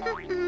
Mm-hmm.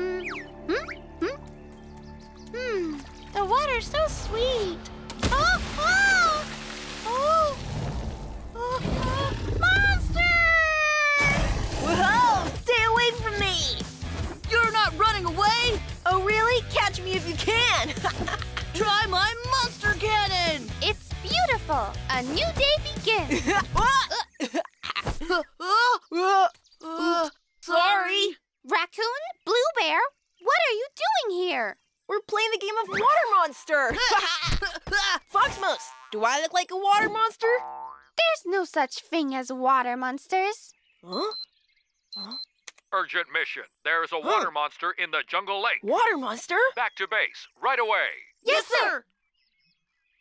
Urgent mission. There's a water monster in the jungle lake. Water monster? Back to base, right away. yes, sir.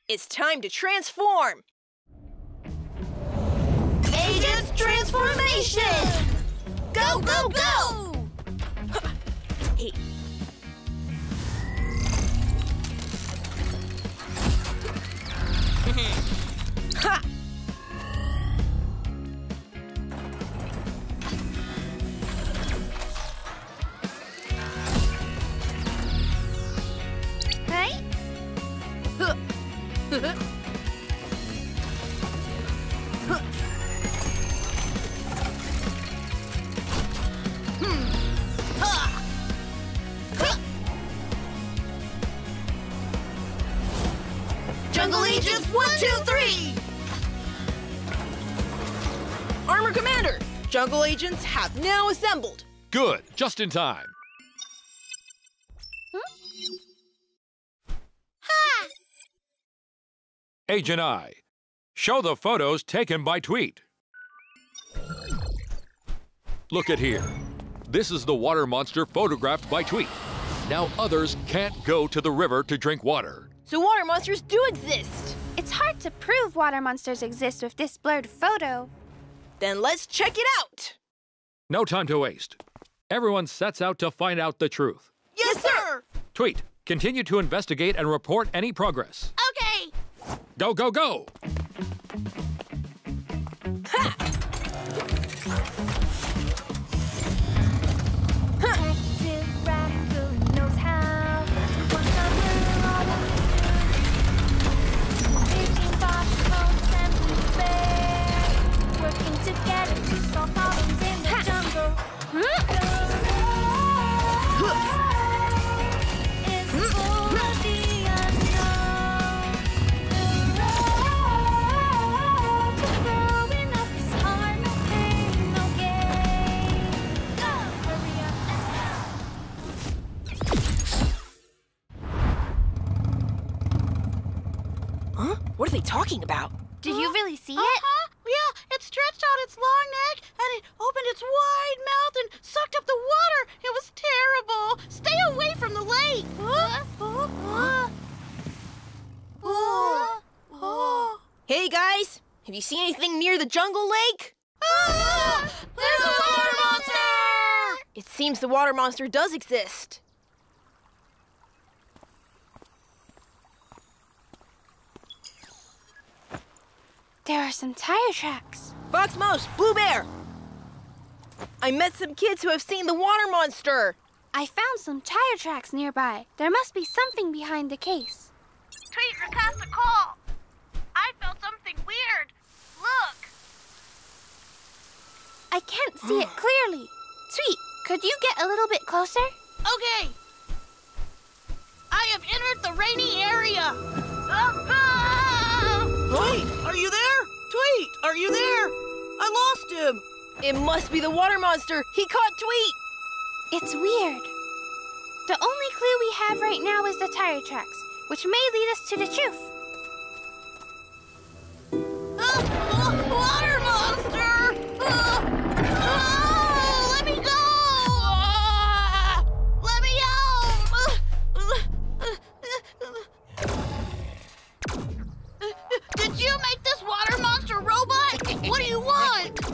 It's time to transform! Agent transformation! Go, go, go! Agents have now assembled. Good, just in time. Hmm? Agent I, show the photos taken by Tweet. Look at here. This is the water monster photographed by Tweet. Now others can't go to the river to drink water. So water monsters do exist. It's hard to prove water monsters exist with this blurred photo. Then let's check it out. No time to waste. Everyone sets out to find out the truth. Yes, sir! Tweet, continue to investigate and report any progress. Okay. Go, go, go! Huh? What are they talking about? Did you really see uh-huh. it? It stretched out its long neck and it opened its wide mouth and sucked up the water. It was terrible. Stay away from the lake. Huh? Huh? Oh. Hey guys, have you seen anything near the jungle lake? Ah! There's a water monster! It seems the water monster does exist. There are some tire tracks. Foxmos, Blue Bear! I met some kids who have seen the water monster. I found some tire tracks nearby. There must be something behind the case. Tweet recast a call. I felt something weird. Look. I can't see it clearly. Tweet, could you get a little bit closer? Okay. I have entered the rainy area. Uh-huh. Tweet, are you there? Tweet, are you there? I lost him. It must be the water monster. He caught Tweet. It's weird. The only clue we have right now is the tire tracks, which may lead us to the truth.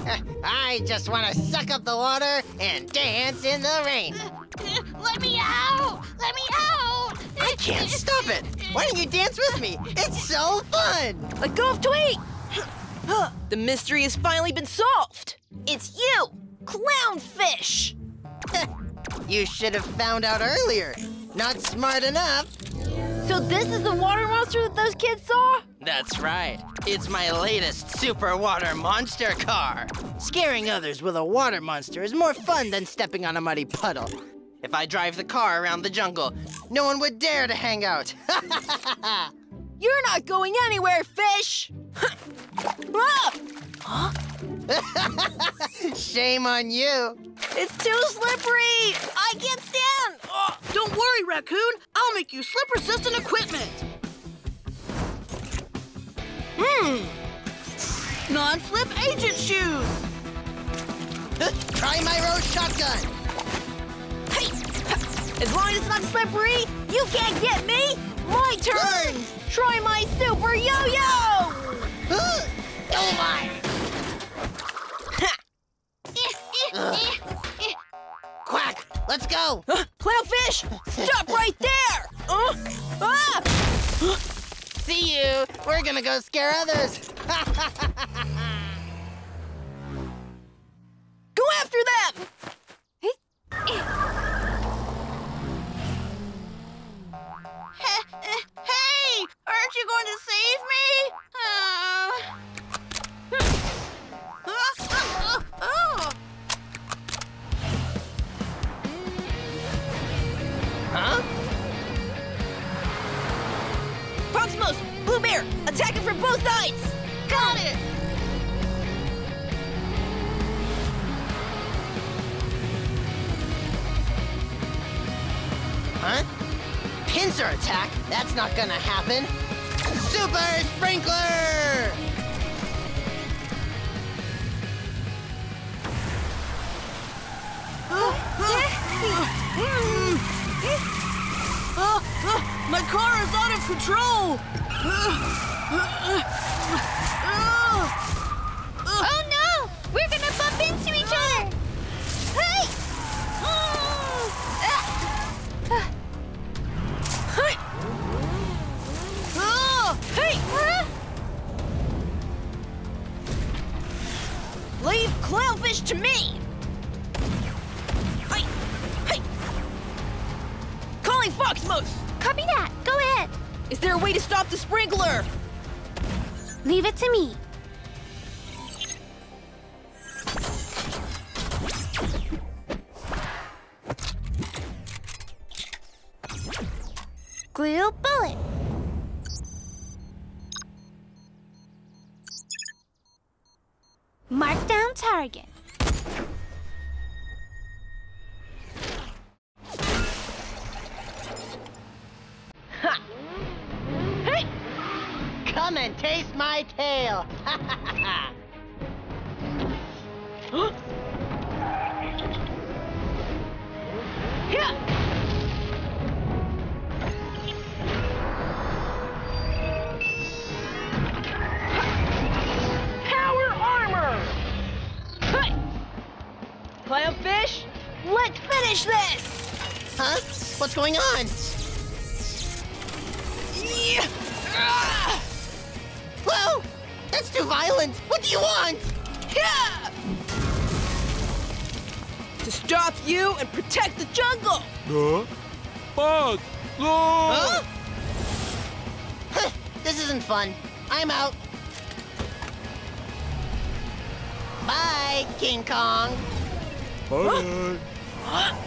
I just want to suck up the water and dance in the rain. Let me out! Let me out! I can't stop it. Why don't you dance with me? It's so fun. Let go of Tweet. the mystery has finally been solved. It's you, clownfish. You should have found out earlier. Not smart enough. So this is the water monster that those kids saw? That's right. It's my latest super water monster car. Scaring others with a water monster is more fun than stepping on a muddy puddle. If I drive the car around the jungle, no one would dare to hang out. You're not going anywhere, fish! ah! Shame on you. It's too slippery! I can't stand! Oh, Don't worry, Raccoon. I'll make you slip-resistant equipment. Hmm. Non-slip agent shoes. Try my rose shotgun. hey! As long as it's not slippery, you can't get me! My turn! Try my super yo-yo! oh my! Quack! Let's go! Uh, Clownfish, stop right there! Uh, ah! See you! We're gonna go scare others! Go after them! hey, aren't you going to save me? Uh... Blue Bear, attacking from both sides! Got it. Huh? Pincer attack? That's not gonna happen. Super Sprinkler! Uh, uh, my car is out of control. Oh no! We're gonna bump into each other! Hey! Hey! Leave Clownfish to me! Hey! Hey! Calling! Is there a way to stop the sprinkler? Leave it to me. Glue bullet. Mark down target. Power armor! Hey! Clownfish, let's finish this! huh? What's going on? Yeah! Ah! Whoa! That's too violent! What do you want? Stop you and protect the jungle! Huh? Bug! No! Huh? Huh, this isn't fun. I'm out. Bye, King Kong. Bye. Ah!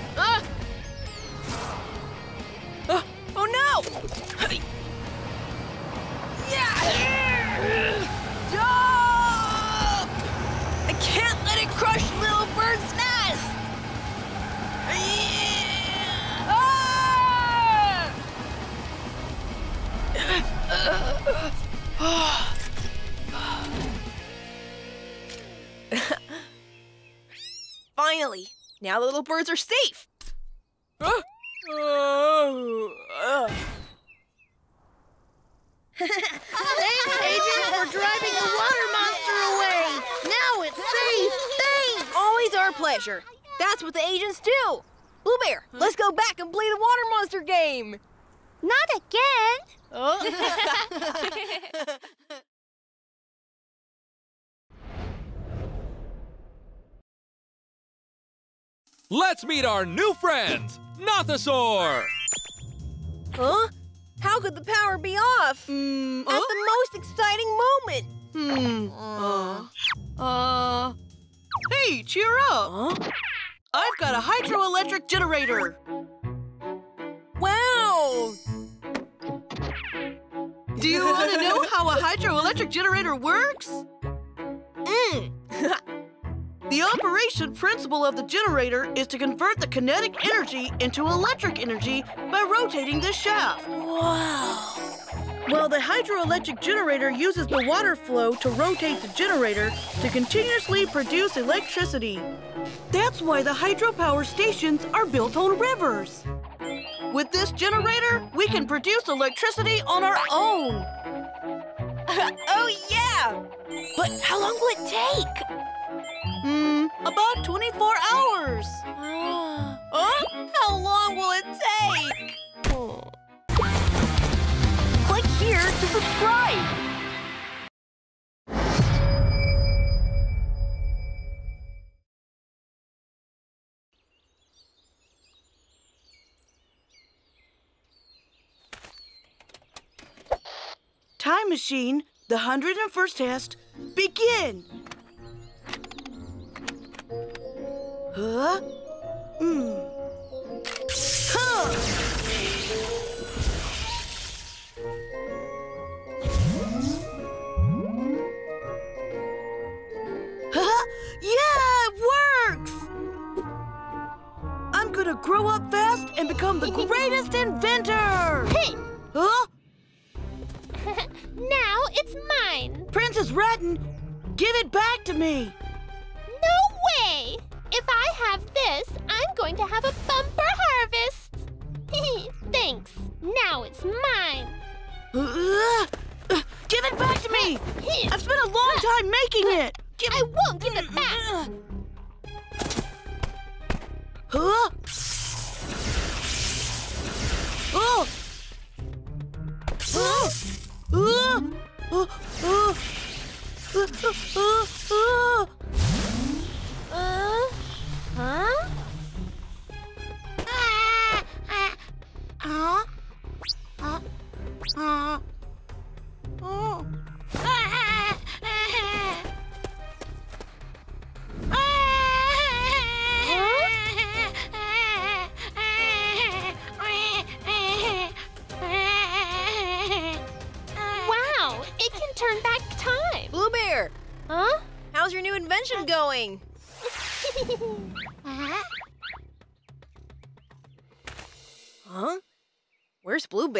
Birds are safe! Ah! Oh, ah. Thanks, Agent, for driving the water monster away. Now it's safe. Thanks. Always our pleasure. That's what the agents do. Blue Bear, let's go back and play the water monster game. Not again! Let's meet our new friends, Nothosaur! Huh? How could the power be off? Hmm. At the most exciting moment. Hmm. Uh. Uh. Hey, cheer up! Huh? I've got a hydroelectric generator. Wow! Do you want to know how a hydroelectric generator works? Mm. The operation principle of the generator is to convert the kinetic energy into electric energy by rotating this shaft. wow. Well, the hydroelectric generator uses the water flow to rotate the generator to continuously produce electricity. That's why the hydropower stations are built on rivers. With this generator, we can produce electricity on our own. oh, yeah! But how long will it take? Hmm, about 24 hours. Huh? How long will it take? Click here to subscribe. Time machine, the 101st test, begin. Huh? Hmm. Huh. Yeah, it works! I'm gonna grow up fast and become the greatest inventor! Hey, Huh? now it's mine. Princess Ratton, give it back to me! No way! If I have this, I'm going to have a bumper harvest. Thanks. Now it's mine. Uh, uh, give it back to me! I've spent a long time making it! Give I won't give it back. Huh? Oh! Oh! Uh, uh. Uh,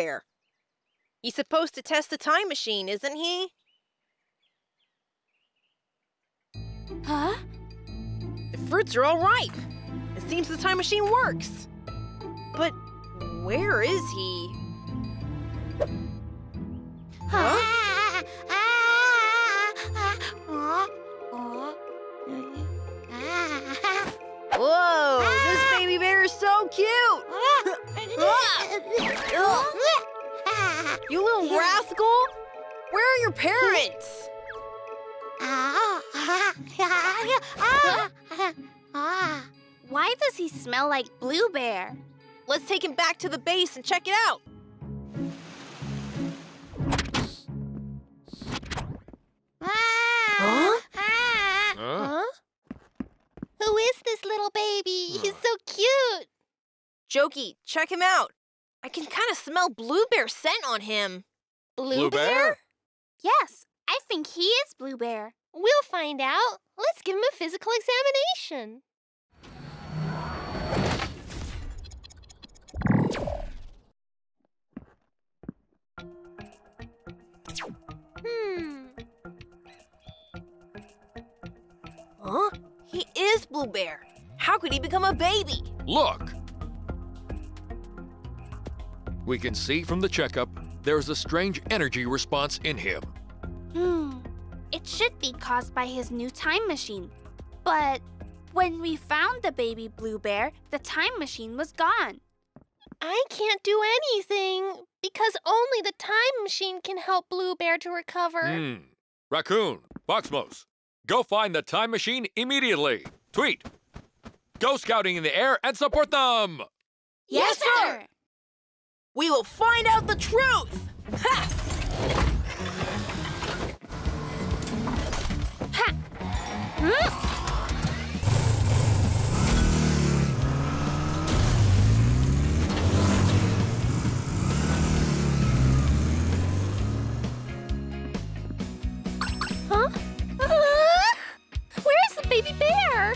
Bear? He's supposed to test the time machine, isn't he? Huh? The fruits are all ripe. It seems the time machine works. But where is he? Huh? Whoa, this baby bear is so cute! You little rascal! Where are your parents? Why does he smell like Blue Bear? Let's take him back to the base and check it out. Ah. Huh? Huh? Who is this little baby? He's so cute. Jokey, check him out. I can kind of smell Blue Bear scent on him. Blue Bear? Yes, I think he is Blue Bear. We'll find out. Let's give him a physical examination. Hmm. Huh? He is Blue Bear. How could he become a baby? Look! We can see from the checkup there's a strange energy response in him. Hmm. It should be caused by his new time machine. But when we found the baby blue bear, the time machine was gone. I can't do anything because only the time machine can help Blue Bear to recover. Hmm. Raccoon, Foxmos, go find the time machine immediately. Tweet. Go scouting in the air and support them! Yes, sir! We will find out the truth! Ha! Huh? Ah! Where's the baby bear?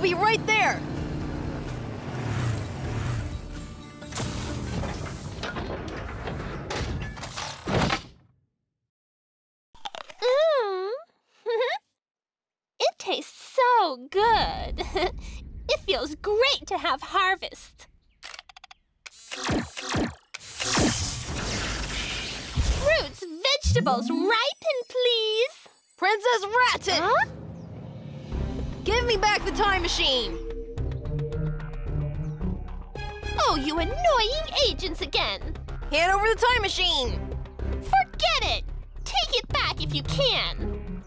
We'll be right there. Mm. it tastes so good. it feels great to have harvest. Fruits, vegetables, ripen, please. Princess Ratchet! Huh? Give me back the time machine! Oh, you annoying agents again. Hand over the time machine! Forget it. Take it back if you can.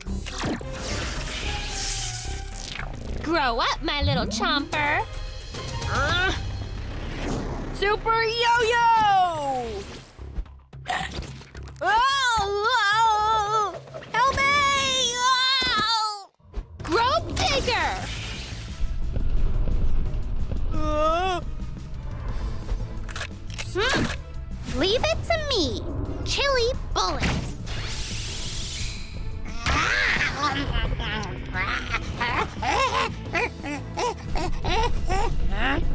Grow up, my little chomper. Uh, Super Yo-Yo! Oh, Leave it to me. Chili bullets.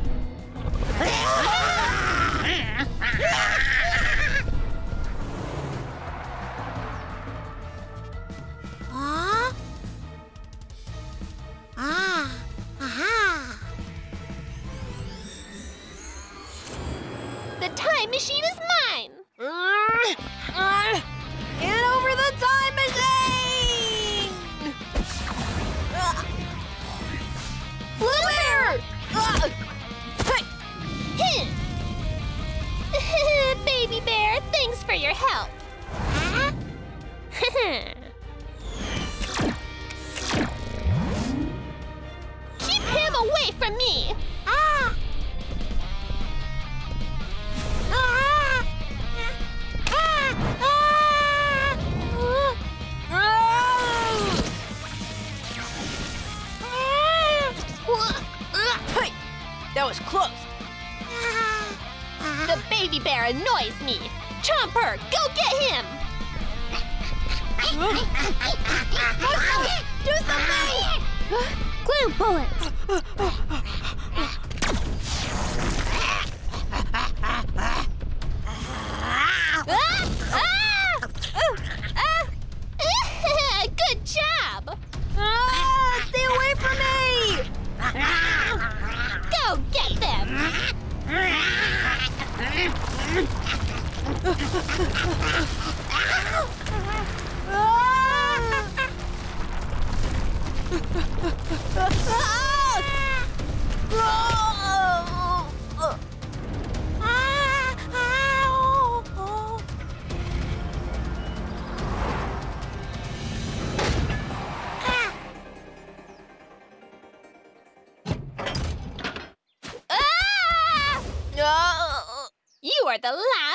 You are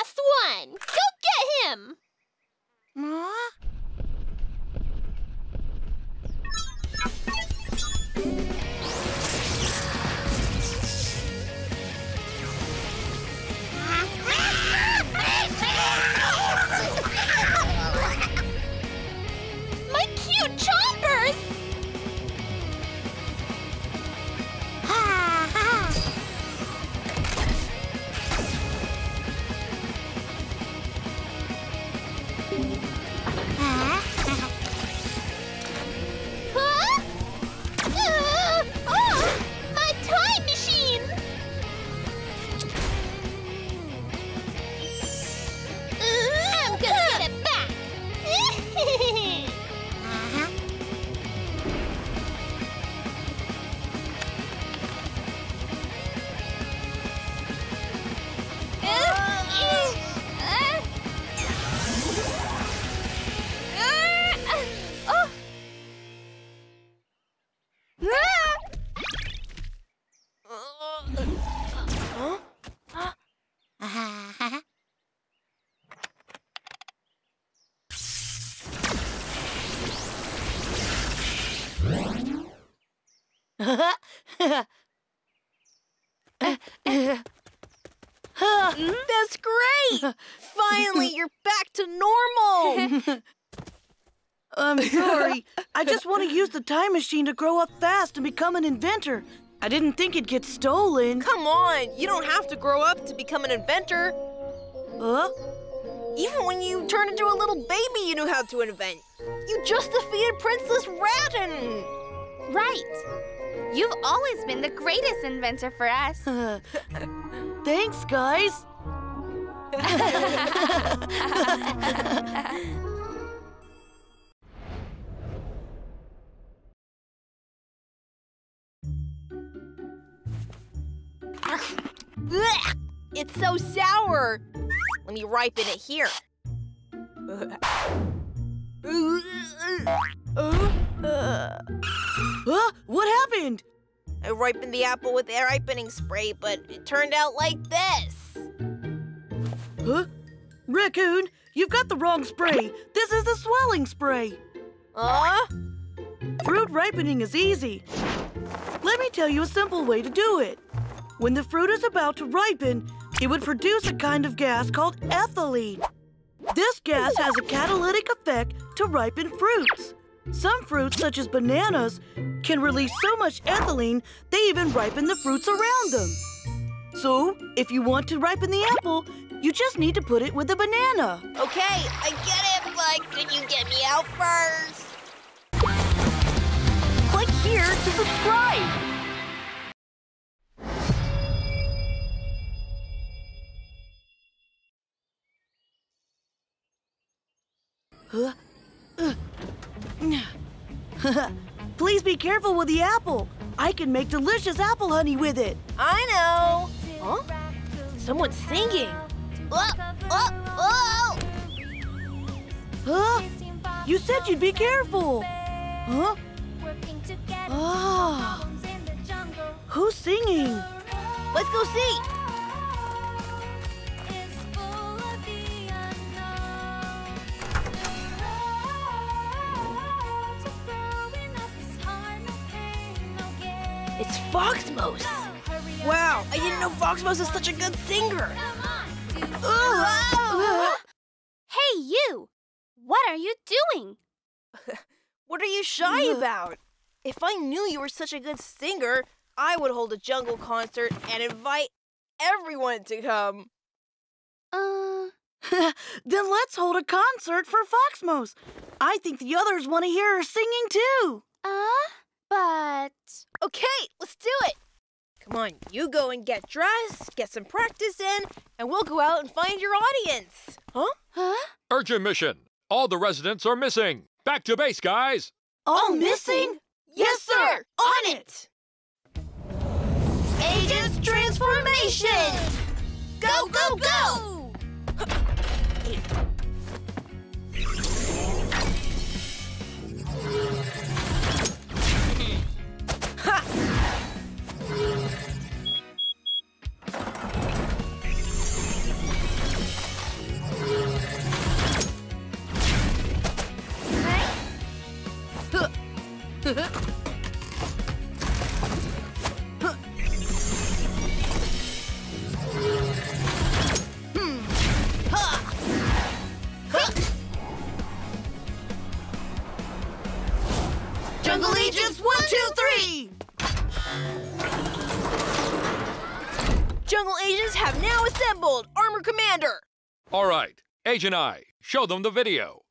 That's great! Finally, you're back to normal! I'm sorry. I just want to use the time machine to grow up fast and become an inventor. I didn't think it'd get stolen. Come on, you don't have to grow up to become an inventor. Huh? Even when you turned into a little baby, you knew how to invent. You just defeated Princess Ratton! Right. You've always been the greatest inventor for us. Thanks, guys. It's so sour. Let me ripen it here. Huh? What happened? I ripened the apple with air ripening spray, but it turned out like this. Huh? Raccoon, you've got the wrong spray. This is the swelling spray. Huh? Fruit ripening is easy. Let me tell you a simple way to do it. When the fruit is about to ripen, it would produce a kind of gas called ethylene. This gas has a catalytic effect to ripen fruits. Some fruits, such as bananas, can release so much ethylene they even ripen the fruits around them. So, if you want to ripen the apple, you just need to put it with a banana. Okay, I get it, but could you get me out first? Click here to subscribe. Please be careful with the apple. I can make delicious apple honey with it. I know. Huh? Someone's singing. Oh, oh, oh! Huh? You said you'd be careful. Huh? Ah. Who's singing? Let's go see. It's Foxmos. Wow, I didn't know Foxmos is such a good singer. Hey, you! What are you doing? What are you shy about? If I knew you were such a good singer, I would hold a jungle concert and invite everyone to come. Uh, then let's hold a concert for Foxmos. I think the others want to hear her singing too. uh, but. Okay, let's do it. Come on, you go and get dressed, get some practice in, and we'll go out and find your audience. Huh? Huh? Urgent mission. All the residents are missing. Back to base, guys. All missing? Yes, sir. On it. Agents transformation. Go, go, go. Jungle Agents, one, two, three. Jungle Agents have now assembled. Armor Commander. All right. Agent I, show them the video.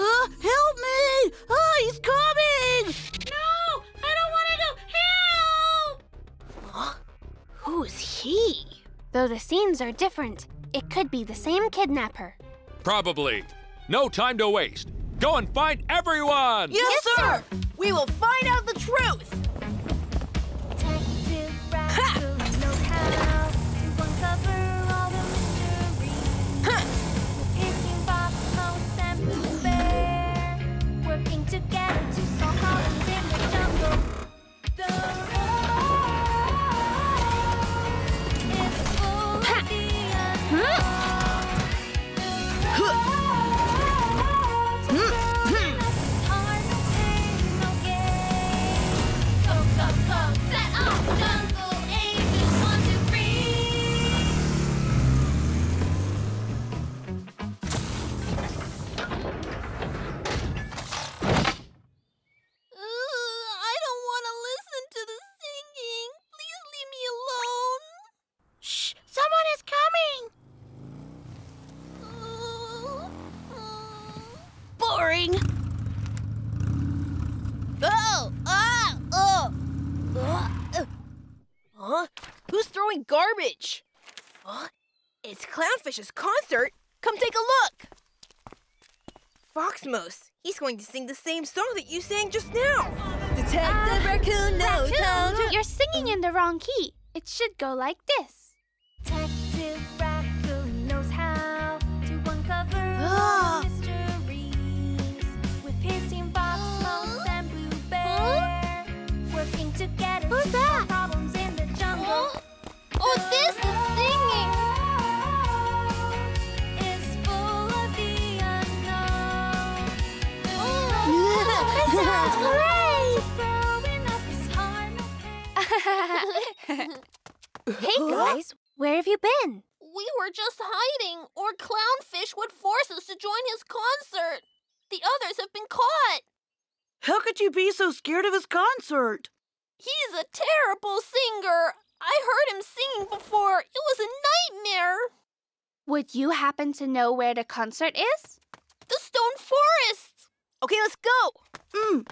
Uh, help me! Ah, he's coming! No! I don't want to go! Help! Who is he? Though the scenes are different, it could be the same kidnapper. Probably. No time to waste. Go and find everyone! Yes, sir. We will find out the truth. throwing garbage. Huh? It's Clownfish's concert. Come take a look. Foxmos, he's going to sing the same song that you sang just now. Detective ah, Raccoon knows how to... You're singing in the wrong key. It should go like this. Detective Raccoon knows how to uncover ah, up is hard. no Hey guys, where have you been? We were just hiding, or Clownfish would force us to join his concert. The others have been caught. How could you be so scared of his concert? He's a terrible singer. I heard him singing before. It was a nightmare. Would you happen to know where the concert is? The Stone Forest. Okay, let's go. Mm.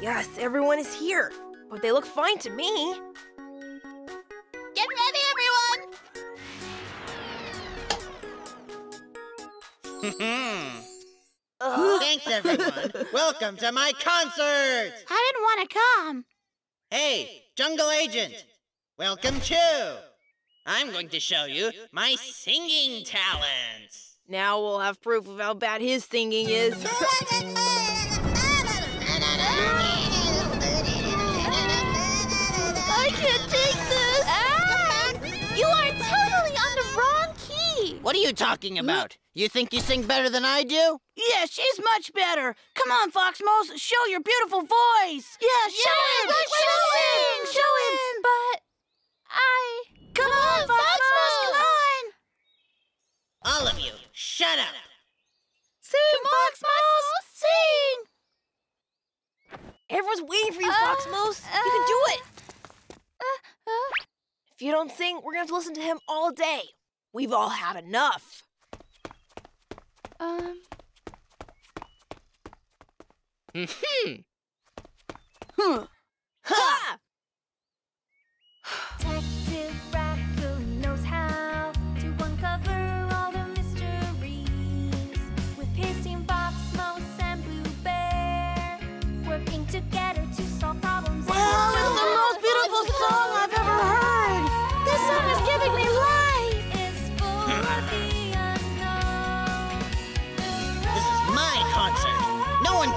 Yes, everyone is here, but they look fine to me. Get ready, everyone. Ugh. Thanks, everyone. Welcome to my concert. I didn't want to come. Hey, Jungle Agent. Welcome too. I'm going to show you my singing talents. Now we'll have proof of how bad his singing is. What are you talking about? You think you sing better than I do? Yeah, she's much better. Come on, Fox Foxmos, show your beautiful voice. Yeah, show him. Show him. Show him. But I. Come on, fox Foxmos, come on. All of you, shut up. Sing, Foxmos, sing. Everyone's waiting for you, Uh, Foxmos. you can do it. Uh, If you don't sing, we're going to have to listen to him all day. We've all had enough. Um, Hmm. Huh. Ha!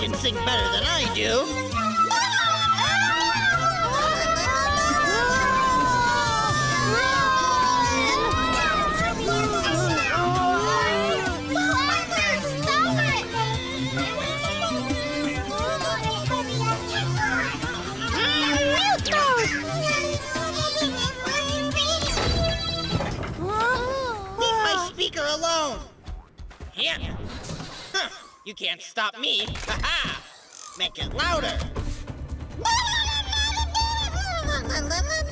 Can sing better than I do. You can't stop me. Ha ha. Make it louder.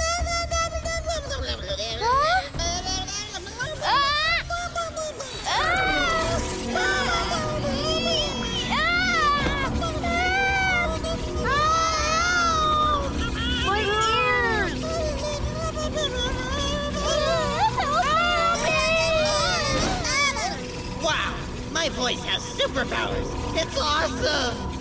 superpowers. It's awesome.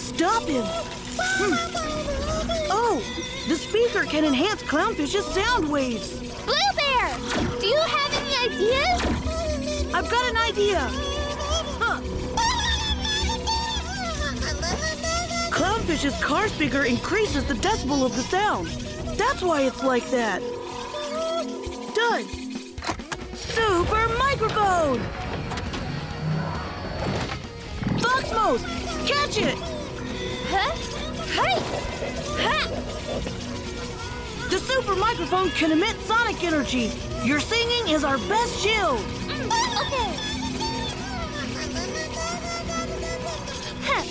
Stop him. Hmm. Oh, the speaker can enhance Clownfish's sound waves. Blue Bear, do you have any ideas? I've got an idea. Clownfish's car speaker increases the decibel of the sound. That's why it's like that. Done. Super microphone. Foxmos! Catch it! Huh? Hey! Ha! The super microphone can emit sonic energy. Your singing is our best shield. Okay. Huh.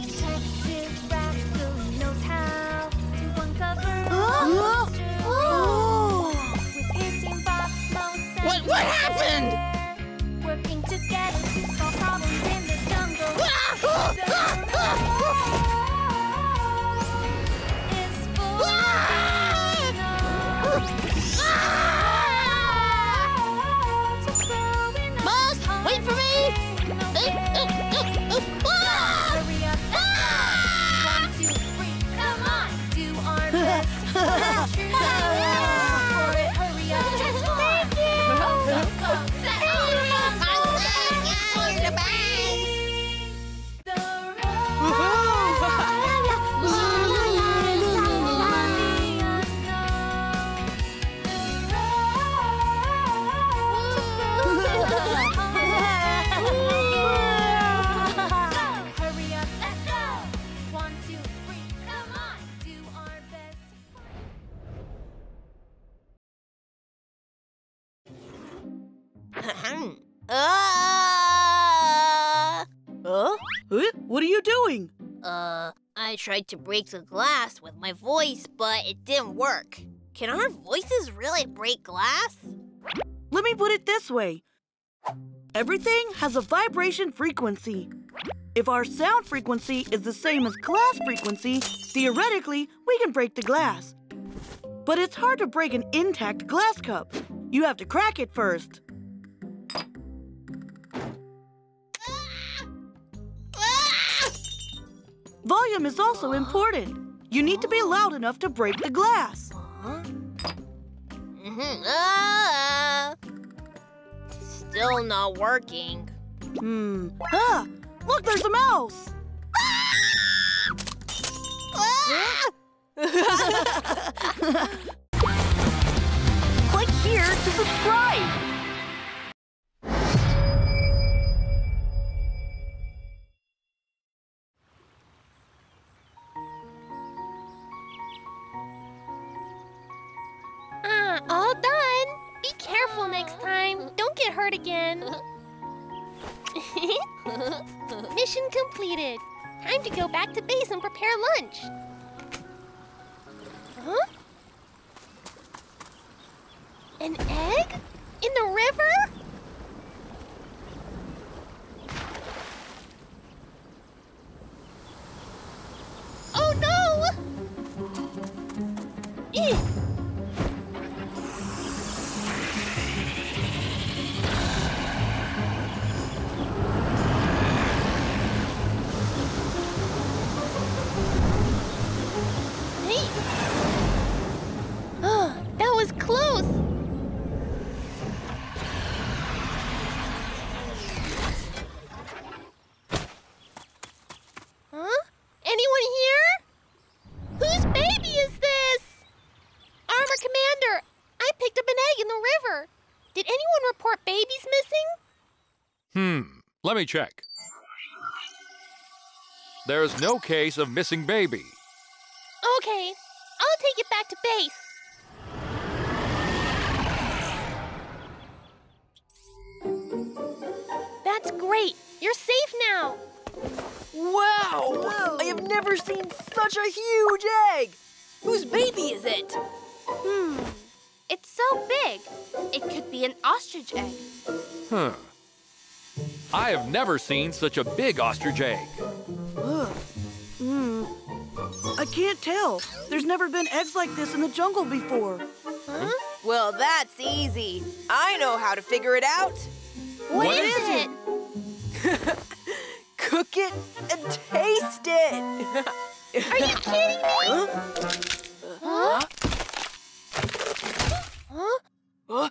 Detective Rascal knows how to uncover Oh. mysteries. With piercing box, mouse, and What- what happened? Working together to solve problems in the jungle. I tried to break the glass with my voice, but it didn't work. Can our voices really break glass? Let me put it this way everything has a vibration frequency. If our sound frequency is the same as glass frequency, theoretically, we can break the glass. But it's hard to break an intact glass cup. You have to crack it first. Volume is also important. You need to be loud enough to break the glass. Ah! Still not working. Hmm. Ah! Look, there's a mouse! Click here to subscribe! Be careful next time. Don't get hurt again. Mission completed. Time to go back to base and prepare lunch. Huh? An egg? In the river? Let me check. There's no case of missing baby. Okay, never seen such a big ostrich egg. Hmm. I can't tell. There's never been eggs like this in the jungle before. Well, that's easy. I know how to figure it out. what is, it? Cook it and taste it. Are you kidding me? Huh? Huh? Huh? Uh,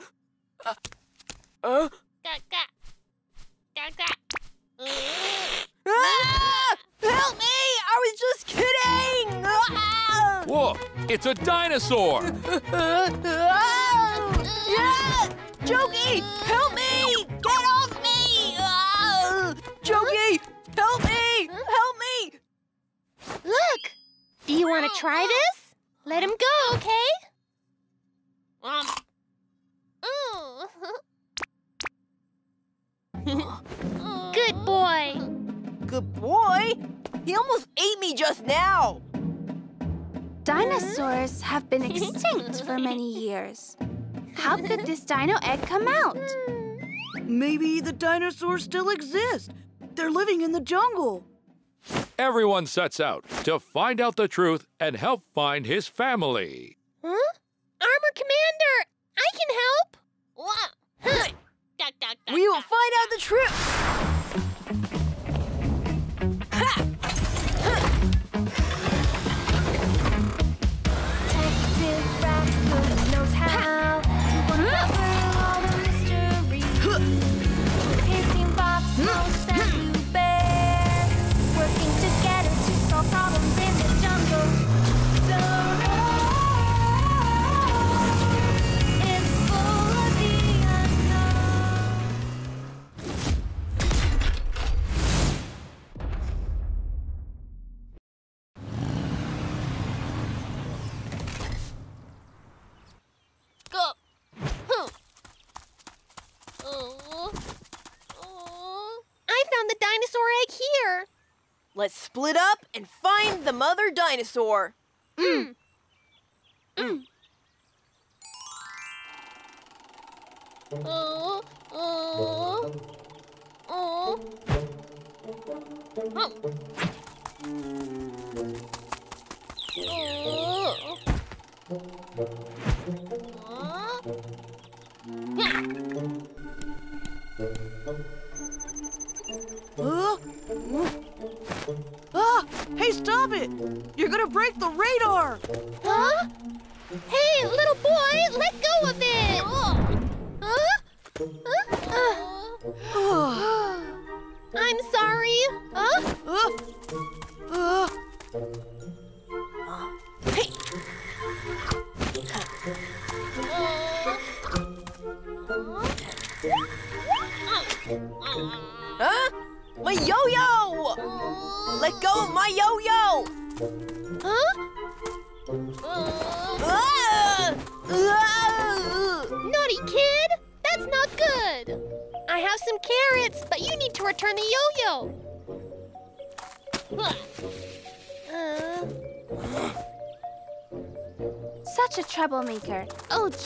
It's a dinosaur! Jokey, help me! Get off me! Jokey, help me! Help me! Look! Do you want to try this? Let him go, okay? Have been extinct for many years. How could this dino egg come out? Maybe the dinosaurs still exist. They're living in the jungle. Everyone sets out to find out the truth and help find his family. Dinosaur. Mm. Mm. Mm. Oh. Oh. Oh. Oh. Oh. Oh.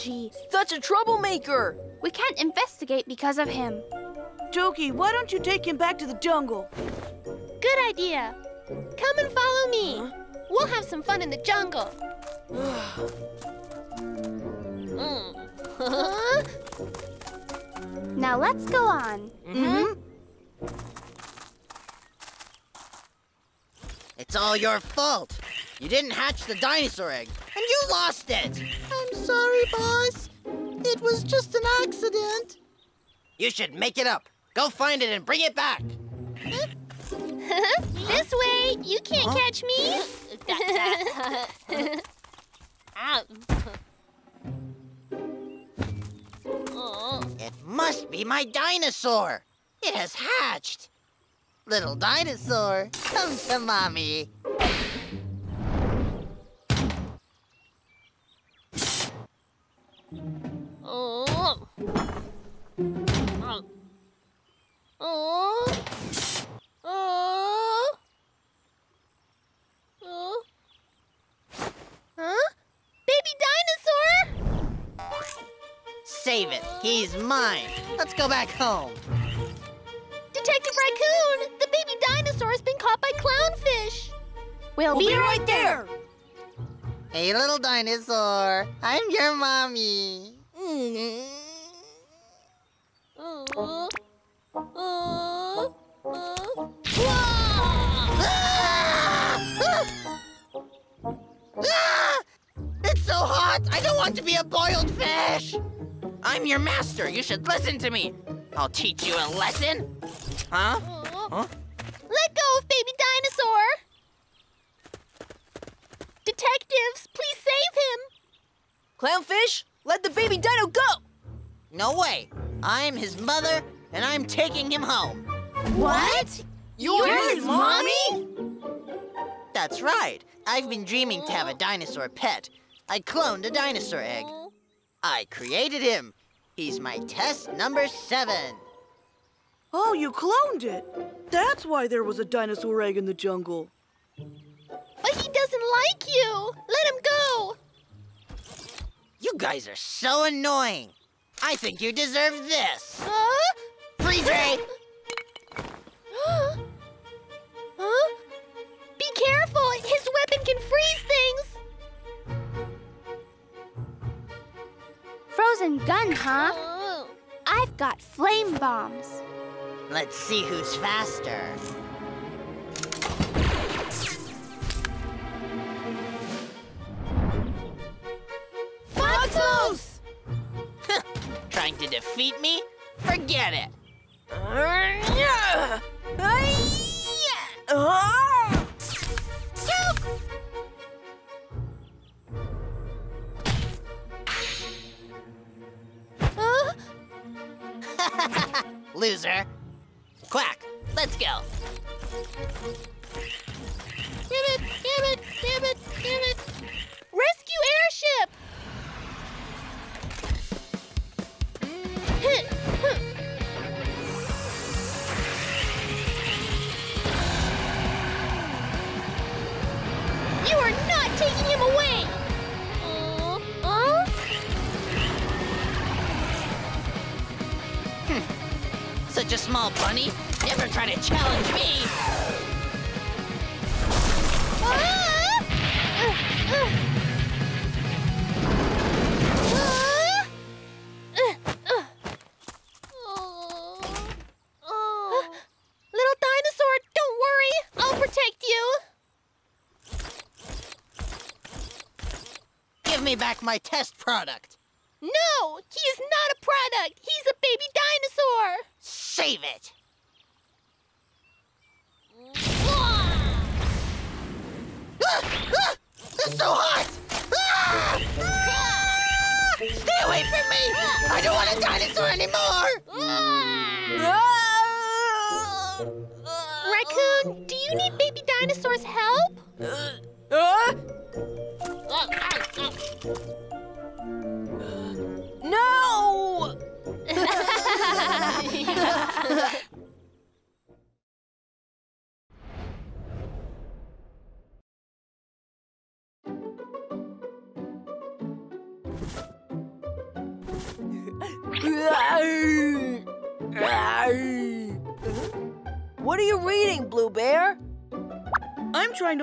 Gee. Such a troublemaker! We can't investigate because of him. Jokey, why don't you take him back to the jungle? good idea. Come and follow me. We'll have some fun in the jungle. Mm. Huh? Now let's go on. Mm-hmm. It's all your fault. You didn't hatch the dinosaur egg, and you lost it. I'm sorry, boss. It was just an accident. You should make it up. Go find it and bring it back. this way. You can't catch me. Oh. It must be my dinosaur. It has hatched. Little dinosaur, come to mommy. Oh. Oh. Oh. Oh. Oh. Huh? Baby dinosaur? Save it. He's mine. Let's go back home. Detective Raccoon, the baby dinosaur has been caught by clownfish. We'll, We'll be right there! Hey, little dinosaur. I'm your mommy. It's so hot! I don't want to be a boiled fish! I'm your master. You should listen to me. I'll teach you a lesson. Huh? Huh? Let go of baby dinosaur! Detectives, please save him! Clownfish, let the baby dino go! No way. I'm his mother, and I'm taking him home. What? You're his mommy? That's right. I've been dreaming to have a dinosaur pet. I cloned a dinosaur egg. I created him. He's my test number seven. Oh, you cloned it. That's why there was a dinosaur egg in the jungle. But he doesn't like you. Let him go. You guys are so annoying. I think you deserve this. Huh? Freeze ray! huh? Be careful. His weapon can freeze things. Frozen gun, huh? Oh. I've got flame bombs. Let's see who's faster. Trying to defeat me? Forget it. my test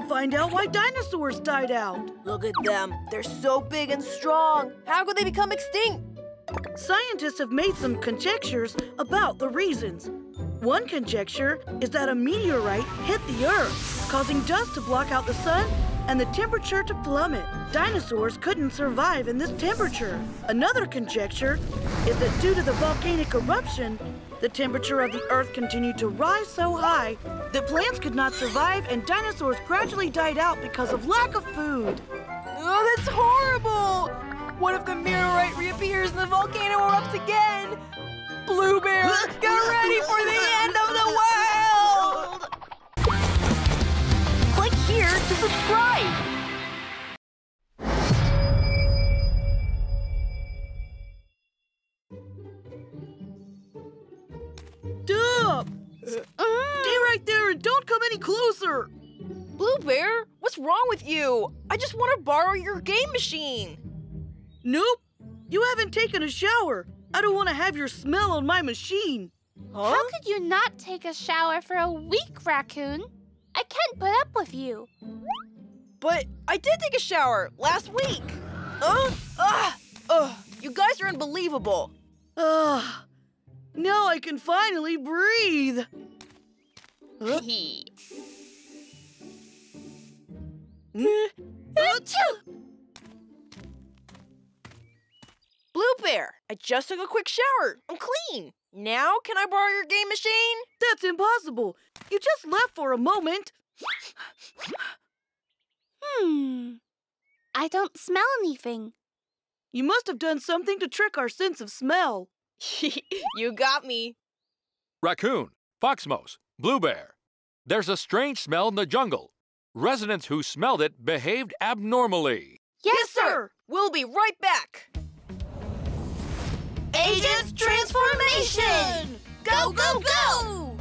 I'm trying to find out why dinosaurs died out. Look at them. They're so big and strong. How could they become extinct? Scientists have made some conjectures about the reasons. One conjecture is that a meteorite hit the Earth, causing dust to block out the sun and the temperature to plummet. Dinosaurs couldn't survive in this temperature. Another conjecture is that due to the volcanic eruption, the temperature of the Earth continued to rise so high that plants could not survive and dinosaurs gradually died out because of lack of food. Oh, that's horrible! What if the meteorite reappears and the volcano erupts again? Blue Bear, get ready for the end of the world! Click here to subscribe! Stop! Stay right there and don't come any closer! Blue Bear, what's wrong with you? I just want to borrow your game machine. Nope. You haven't taken a shower. I don't want to have your smell on my machine. How could you not take a shower for a week, Raccoon? I can't put up with you. But I did take a shower last week. Ugh, ugh, ugh. You guys are unbelievable. Ah, now I can finally breathe. Huh? Blue Bear, I just took a quick shower. I'm clean. Now, can I borrow your game machine? That's impossible. You just left for a moment. Hmm. I don't smell anything. You must have done something to trick our sense of smell. you got me. Raccoon, Foxmos, Blue Bear. There's a strange smell in the jungle. Residents who smelled it behaved abnormally. Yes, sir. We'll be right back. Agent transformation! Go, go, go!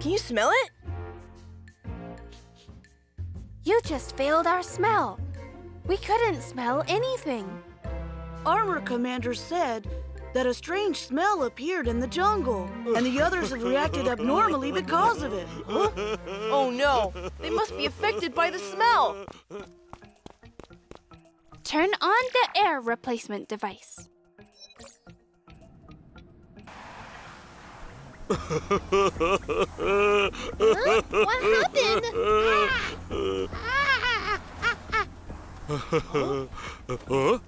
Can you smell it? You just failed our smell. We couldn't smell anything. Armor Commander said that a strange smell appeared in the jungle, and the others have reacted abnormally because of it. Oh no, they must be affected by the smell. Turn on the air replacement device. Huh? What happened? Ah. Ah. Huh?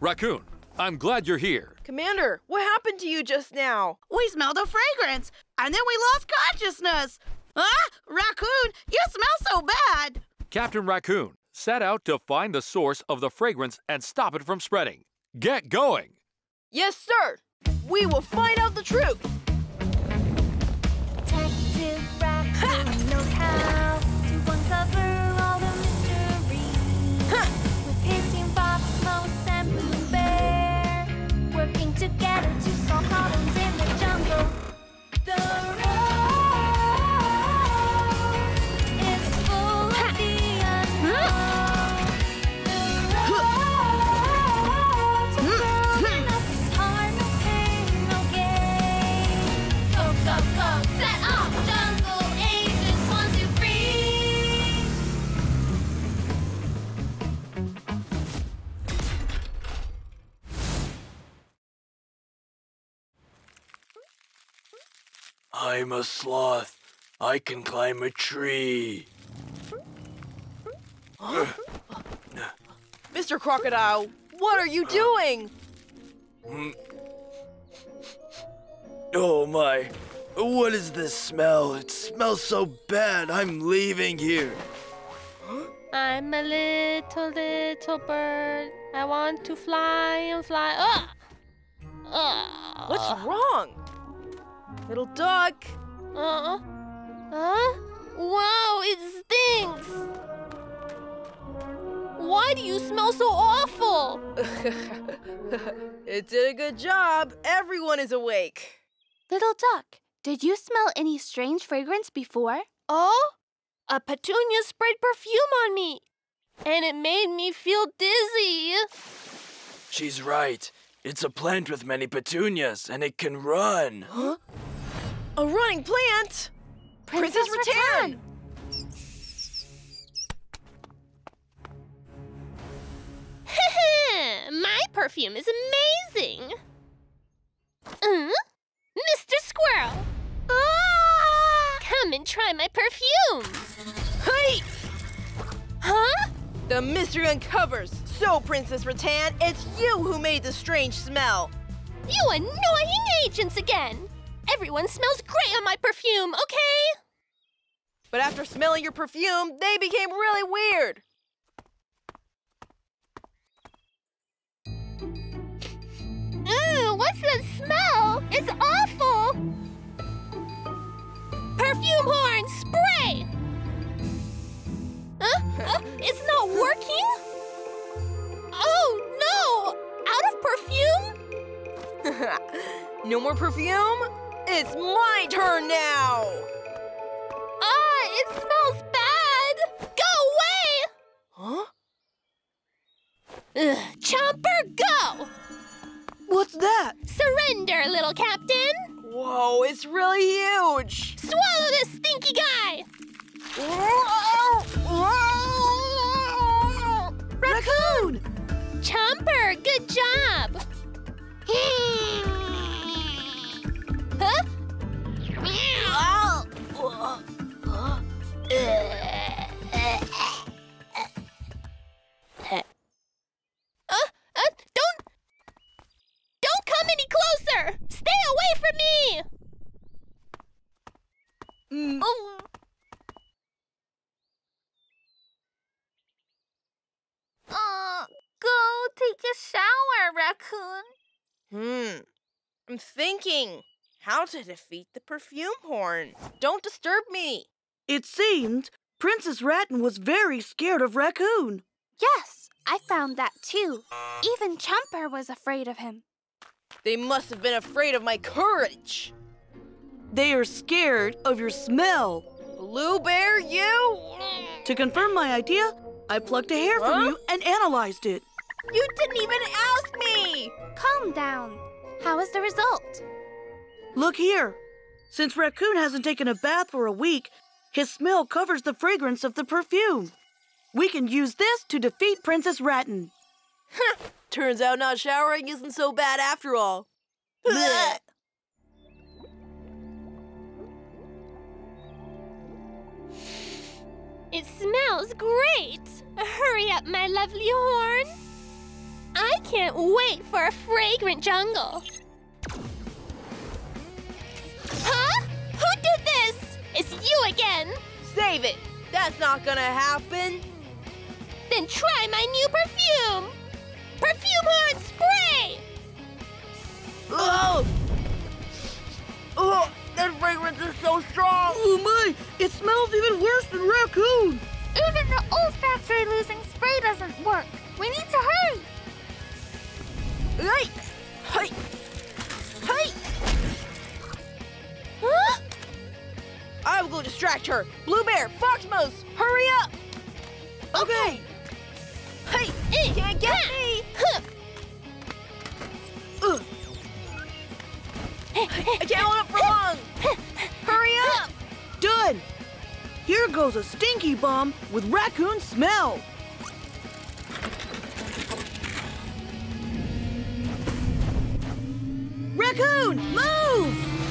Raccoon, I'm glad you're here. Commander, what happened to you just now? We smelled a fragrance, and then we lost consciousness. Ah, Raccoon, you smell so bad. Captain Raccoon set out to find the source of the fragrance and stop it from spreading. Get going. Yes, sir. We will find out the truth. I'm a sloth. I can climb a tree. Mr. Crocodile, what are you doing? Hmm. Oh my. What is this smell? It smells so bad. I'm leaving here. I'm a little, little bird. I want to fly and fly. Ugh! Ugh. What's wrong? Little duck. Uh, huh? Wow, it stinks! Why do you smell so awful? it did a good job. Everyone is awake. Little duck, did you smell any strange fragrance before? Oh? A petunia sprayed perfume on me, and it made me feel dizzy. She's right. It's a plant with many petunias, and it can run. Huh? A running plant? Princess, Rattan! My perfume is amazing. Uh, Mr. Squirrel. Ah! Come and try my perfume. Hey! Huh? The mystery uncovers. So, Princess Rattan, it's you who made the strange smell. You annoying agents again. Everyone smells great on my perfume, okay? But after smelling your perfume, they became really weird. Ooh, what's that smell? It's awful! Perfume horn, spray! Huh? Uh, it's not working? Oh no! Out of perfume? no more perfume? It's my turn now! Ah, it smells bad! Go Huh? away! Ugh, Chomper, go! What's that? Surrender, little captain! Whoa, it's really huge! Swallow this stinky guy! Raccoon! Chomper, good job! huh? Uh, uh, don't, don't come any closer! Stay away from me! Mm, Oh. Uh, go take a shower, raccoon. Hmm. I'm thinking how to defeat the perfume horn. Don't disturb me. It seemed Princess Rattan was very scared of Raccoon. Yes, I found that too. Even Chomper was afraid of him. They must have been afraid of my courage. They are scared of your smell. Blue Bear, you? To confirm my idea, I plucked a hair from you and analyzed it. You didn't even ask me! Calm down. How is the result? Look here. Since Raccoon hasn't taken a bath for a week, his smell covers the fragrance of the perfume. We can use this to defeat Princess Rattan. Turns out not showering isn't so bad after all. Blech. It smells great! Hurry up, my lovely horn! I can't wait for a fragrant jungle! It's you again! Save it! That's not gonna happen! Then try my new perfume! Perfume horn spray! Oh! Oh, that fragrance is so strong! Oh my! It smells even worse than Raccoon! Even the olfactory losing spray doesn't work. We need to hurry. Hey! Hey! Hey! Huh? I will go distract her. Blue Bear, Foxmos, hurry up! Okay. Hey! Eh, Can't get me! Ugh. I can't hold it for long! Hurry up! Done! Here goes a stinky bomb with Raccoon smell. Raccoon, move!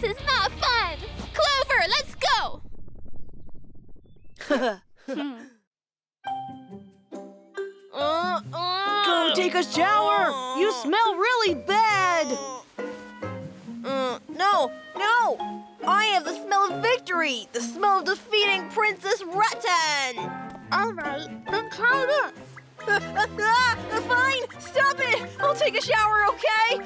This is not fun! Clover, let's go! A shower! You smell really bad! Uh, no, no! I have the smell of victory! The smell of defeating Princess Rattan! All right, then try this. fine! Stop it! I'll take a shower, okay?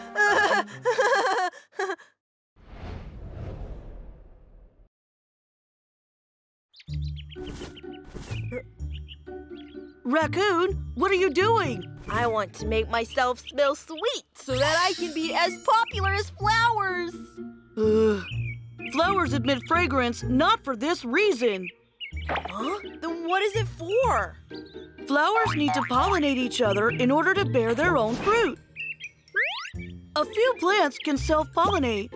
Raccoon, what are you doing? I want to make myself smell sweet so that I can be as popular as flowers. Ugh. Flowers emit fragrance not for this reason. Huh? Then what is it for? Flowers need to pollinate each other in order to bear their own fruit. A few plants can self pollinate,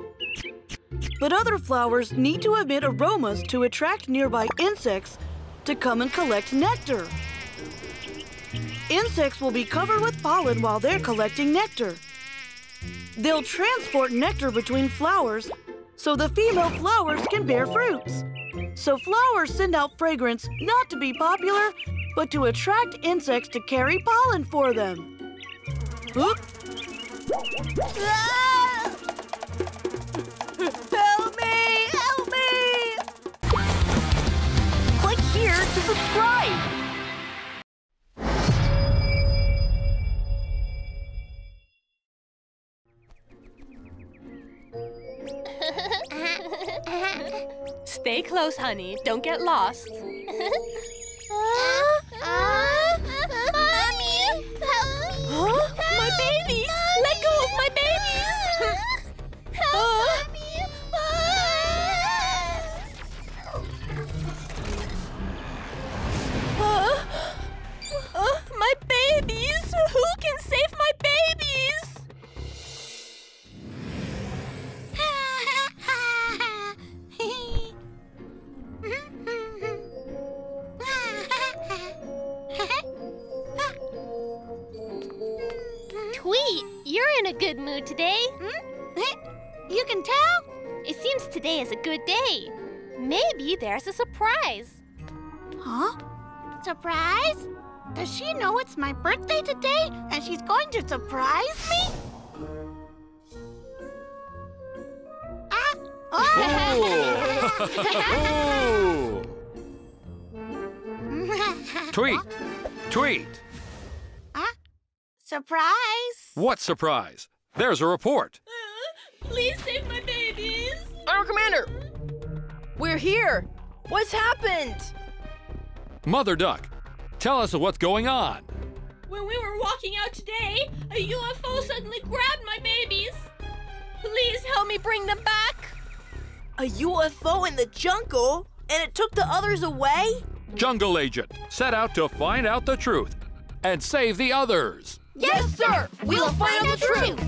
but other flowers need to emit aromas to attract nearby insects to come and collect nectar. Insects will be covered with pollen while they're collecting nectar. They'll transport nectar between flowers so the female flowers can bear fruits. So flowers send out fragrance not to be popular, but to attract insects to carry pollen for them. Oop. Ah! Help me! Help me! Click here to subscribe. Stay close, honey. Don't get lost. Tweet, you're in a good mood today. Hmm? You can tell? It seems today is a good day. Maybe there's a surprise. Huh? Surprise? Does she know it's my birthday today and she's going to surprise me? Ah! Oh! Tweet! Tweet! Surprise! What surprise? There's a report. Please save my babies! Our commander! We're here! What's happened? Mother Duck, tell us what's going on. When we were walking out today, a UFO suddenly grabbed my babies. Please help me bring them back. A UFO in the jungle? And it took the others away? Jungle Agent, set out to find out the truth and save the others. Yes, sir! We'll find out the truth!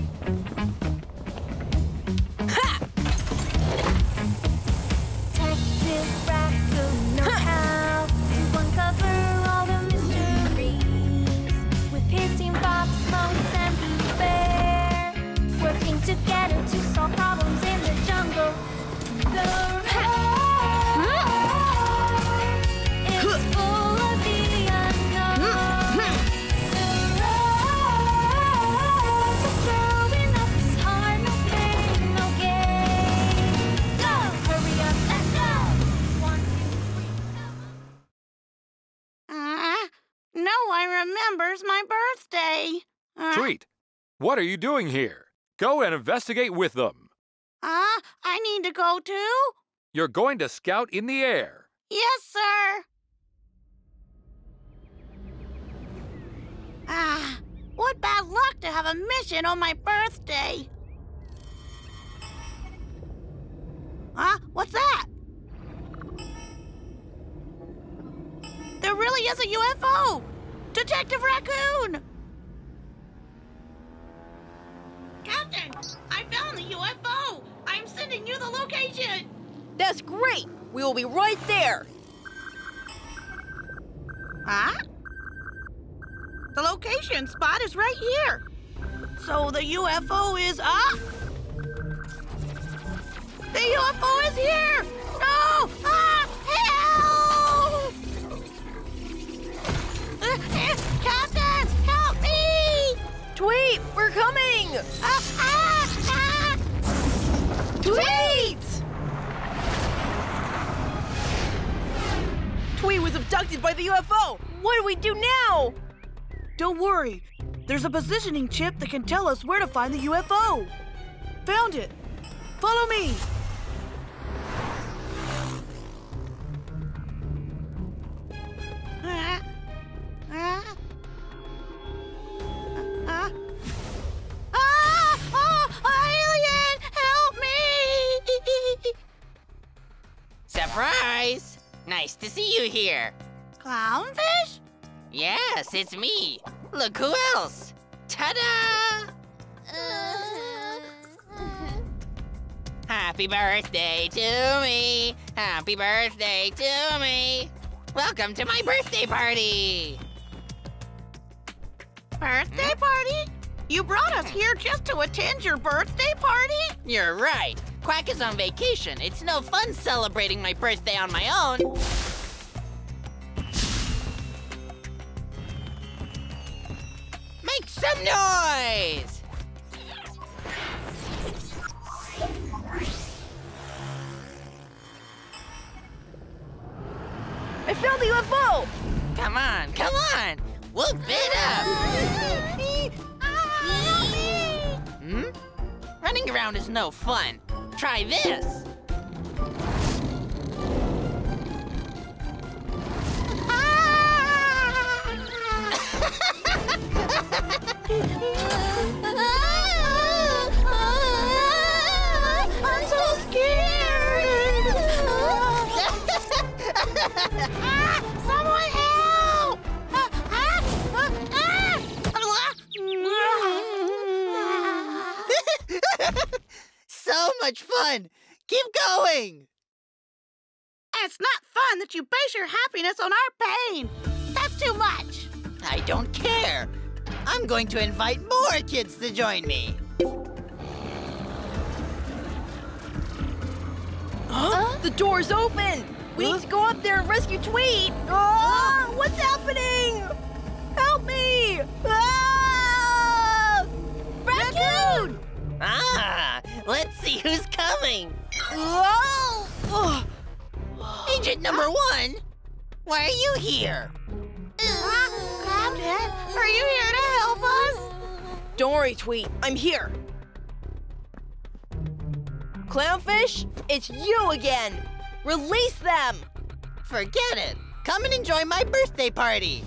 Detective Raccoon knows how to uncover all the mysteries. With his team Fox, Mouse, and Blue Bear, working together to solve problems in the jungle. The no one remembers my birthday. Uh, Tweet, what are you doing here? Go and investigate with them. Uh, I need to go too? You're going to scout in the air. Yes, sir. Ah, what bad luck to have a mission on my birthday. Huh? What's that? There really is a UFO! Detective Raccoon! Captain, I found the UFO! I'm sending you the location! That's great! We will be right there! Huh? The location spot is right here. So the UFO is up? The UFO is here! Ah! Tweet! Tweet was abducted by the UFO! What do we do now? Don't worry. There's a positioning chip that can tell us where to find the UFO. Found it. Follow me. You here. Clownfish? Yes, it's me. Look who else. Ta-da! Happy birthday to me. Happy birthday to me. Welcome to my birthday party. Birthday hmm? party? You brought us here just to attend your birthday party? You're right. Quack is on vacation. It's no fun celebrating my birthday on my own. Some noise! I found the UFO! Come on, come on! Whoop it up! Hmm? Running around is no fun. try this. I'm so scared! Ah, Someone help! Ah, ah, so much fun. Keep going. It's not fun that you base your happiness on our pain. That's too much. I don't care. I'm going to invite more kids to join me. Huh? The door's open! We need to go up there and rescue Tweet! Oh, what's happening? Help me! Ah! Raccoon! Ah, let's see who's coming. Whoa! Agent number one, why are you here? Captain, are you here to help us? don't worry, Tweet. I'm here. Clownfish, it's you again! Release them! Forget it. Come and enjoy my birthday party.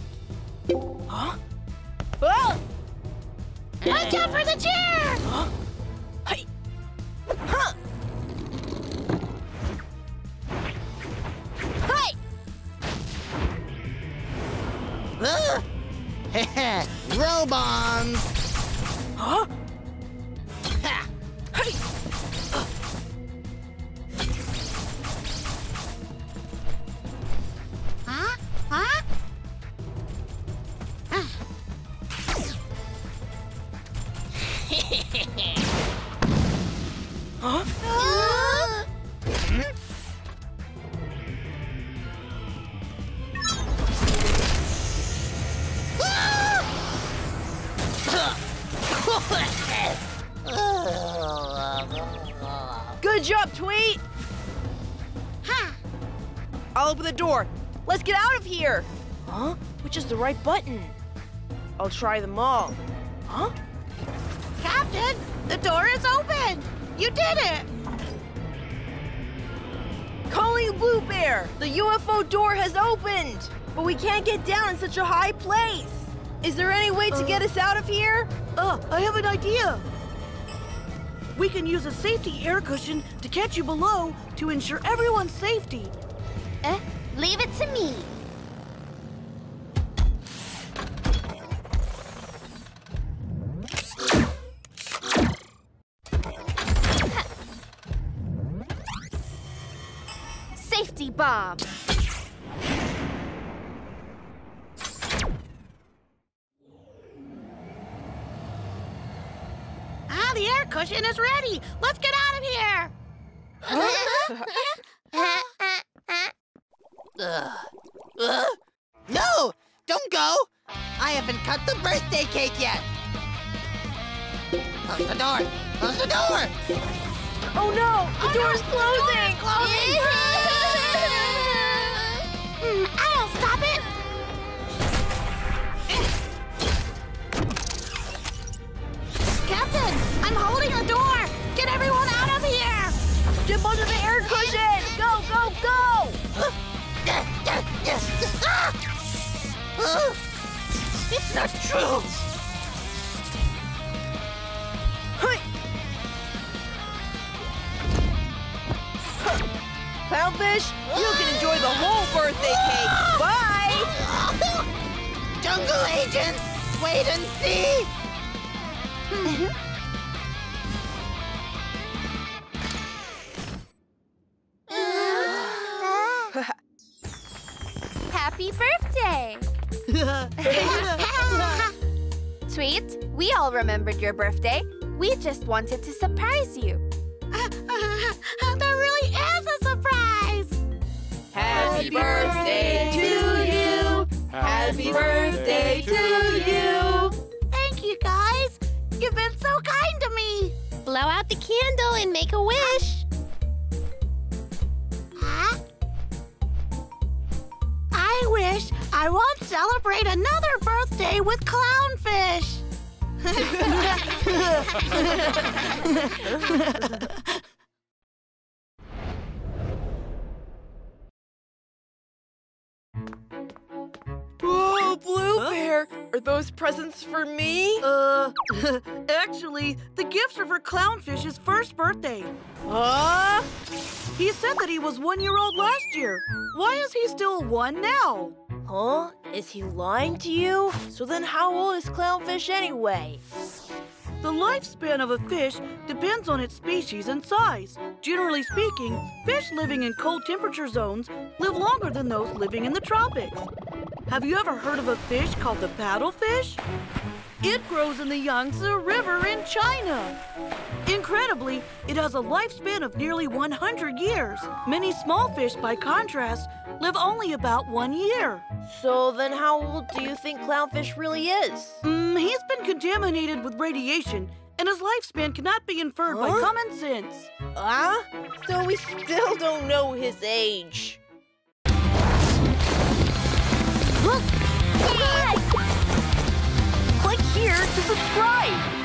Huh? Oh! Watch out for the chair! Huh? Hey! Huh! Hey! Ugh. Row bombs. Huh? Ha. Hey! Huh? Huh? Huh? Good job, Tweet! Huh? I'll open the door. Let's get out of here! Huh? Which is the right button? I'll try them all. Huh? Captain, the door is open. You did it. Calling Blue Bear! The UFO door has opened! But we can't get down in such a high place! Is there any way to get us out of here? Uh, I have an idea. We can use a safety air cushion to catch you below to ensure everyone's safety. Eh? Leave it to me. Safety bomb. Ah, the air cushion is ready. Let's get out No! Don't go! I haven't cut the birthday cake yet! Close the door! Close the door! Oh no! The door's closing! Hmm, I'll stop it. Captain, I'm holding the door. Get everyone out of here. Jump onto the air cushion! Go, go, go! It's not true! Clownfish, you can enjoy the whole birthday cake! Bye! Jungle agents, wait and see! remembered your birthday. We just wanted to surprise you. there really is a surprise. Happy birthday to you! Happy birthday to you! Thank you, guys. You've been so kind to me. Blow out the candle and make a wish. Huh? I wish I won't celebrate another birthday with clownfish. Oh, Blue? Bear! Are those presents for me? Uh, actually, the gifts are for Clownfish's first birthday. Huh? He said that he was one year old last year. Why is he still one now? Huh? Is he lying to you? So then how old is clownfish anyway? The lifespan of a fish depends on its species and size. Generally speaking, fish living in cold temperature zones live longer than those living in the tropics. Have you ever heard of a fish called the paddlefish? It grows in the Yangtze River in China. Incredibly, it has a lifespan of nearly 100 years. Many small fish, by contrast, live only about one year. So then how old do you think clownfish really is? Mm, he's been contaminated with radiation, and his lifespan cannot be inferred by common sense. Huh? So we still don't know his age. Look! Click here to subscribe.